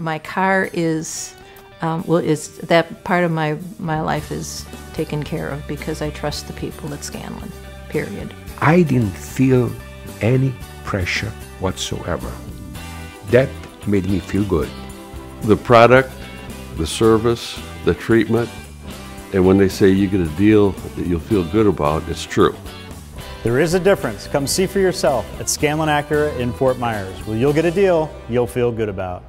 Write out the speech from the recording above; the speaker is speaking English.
my car is um, well is that part of my my life is taken care of because I trust the people at Scanlon. Period. I didn't feel any pressure whatsoever. That made me feel good. The product, the service, the treatment, and when they say you get a deal that you'll feel good about, it's true. There is a difference. Come see for yourself at Scanlon Acura in Fort Myers, where you'll get a deal you'll feel good about.